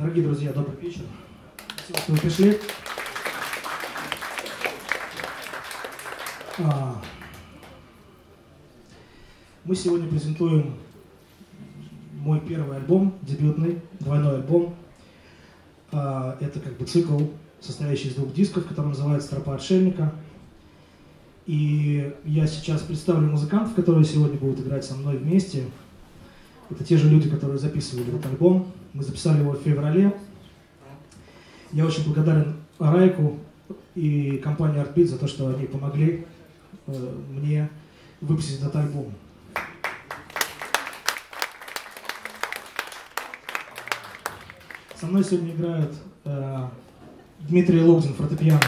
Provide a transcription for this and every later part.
Дорогие друзья, добрый вечер. Спасибо, что вы пришли. А, мы сегодня презентуем мой первый альбом, дебютный, двойной альбом. А, это как бы цикл, состоящий из двух дисков, который называется «Тропа отшельника». И я сейчас представлю музыкантов, которые сегодня будут играть со мной вместе. Это те же люди, которые записывали этот альбом. Мы записали его в феврале. Я очень благодарен Райку и компании Artbeat за то, что они помогли э, мне выпустить этот альбом. Со мной сегодня играют э, Дмитрий Логдин, фортепиано.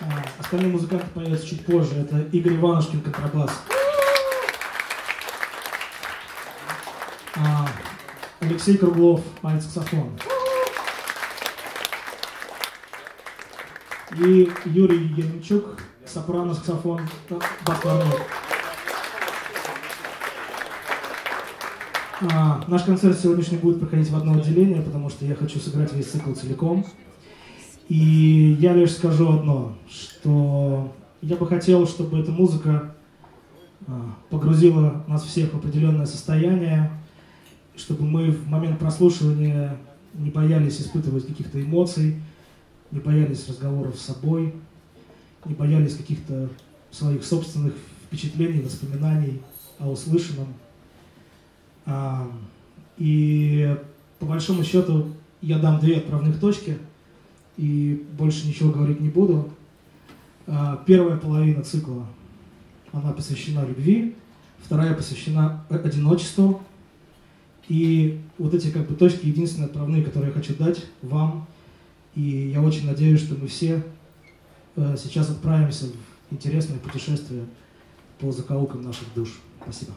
А, остальные музыканты появятся чуть позже. Это Игорь Иванушкин, контрабас. А, Алексей Круглов, альт-саксофон. И Юрий Еремчук, сопрано-саксофон, бас-кларнет. А, наш концерт сегодняшний будет проходить в одно отделение, потому что я хочу сыграть весь цикл целиком. И я лишь скажу одно, что я бы хотел, чтобы эта музыка а, погрузила нас всех в определенное состояние, чтобы мы в момент прослушивания не боялись испытывать каких-то эмоций, не боялись разговоров с собой, не боялись каких-то своих собственных впечатлений, воспоминаний о услышанном. А, и по большому счету я дам две отправных точки и больше ничего говорить не буду. А, первая половина цикла, она посвящена любви, вторая посвящена одиночеству. И вот эти как бы точки единственные отправные, которые я хочу дать вам. И я очень надеюсь, что мы все э, сейчас отправимся в интересное путешествие по закоулкам наших душ. Спасибо.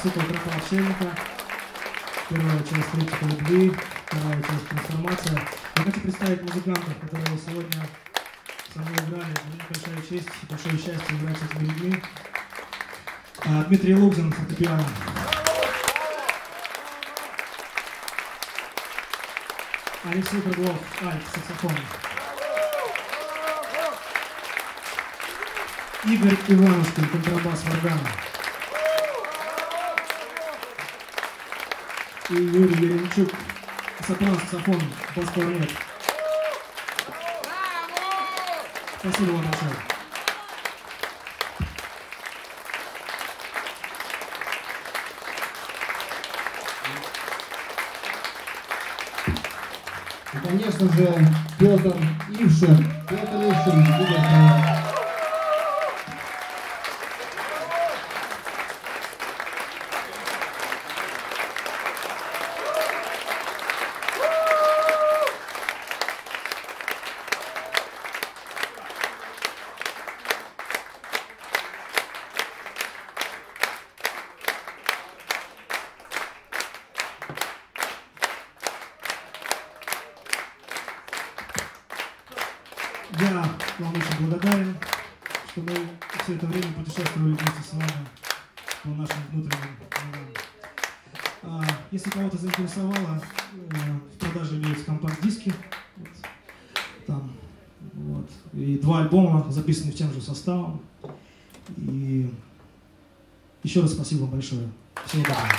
Цикл «Группа отшельника». Первая часть «Летика любви», вторая часть «Трансформация». Я хочу представить музыкантов, которые сегодня со мной играли. Для меня большая честь и большое счастье играть с этими людьми. А, Дмитрий Лукзин, фортепиано. Алексей Круглов, альт, саксофон. Игорь Иванушкин, контрабас, органа. и Юрий Еремчук, сопрано саксофон, бас-кларнет. Спасибо вам большое. И, конечно же, Спасибо большое. Всего доброго.